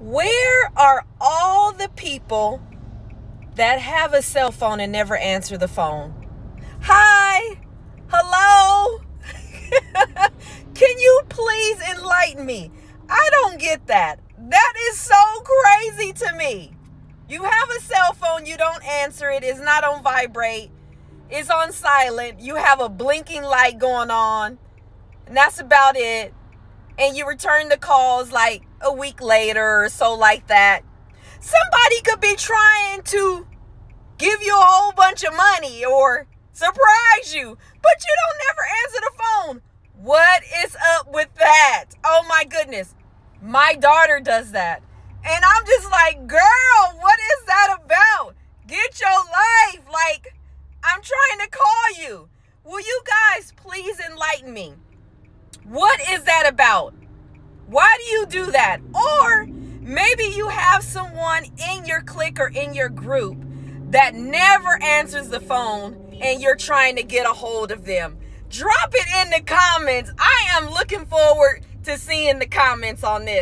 Where are all the people that have a cell phone and never answer the phone? Hi, hello. Can you please enlighten me? I don't get that. That is so crazy to me. You have a cell phone, you don't answer it, it's not on vibrate, it's on silent, you have a blinking light going on, and that's about it. And you return the calls like a week later or so, like that. Somebody could be trying to give you a whole bunch of money or surprise you, but you don't never answer the phone. What is up with that? Oh my goodness. My daughter does that. And I'm just like, girl, what is that about? Get your life. Like, I'm trying to call you. Will you guys please enlighten me? What is that about? Why do you do that? Or maybe you have someone in your clique or in your group that never answers the phone and you're trying to get a hold of them. Drop it in the comments. I am looking forward to seeing the comments on this.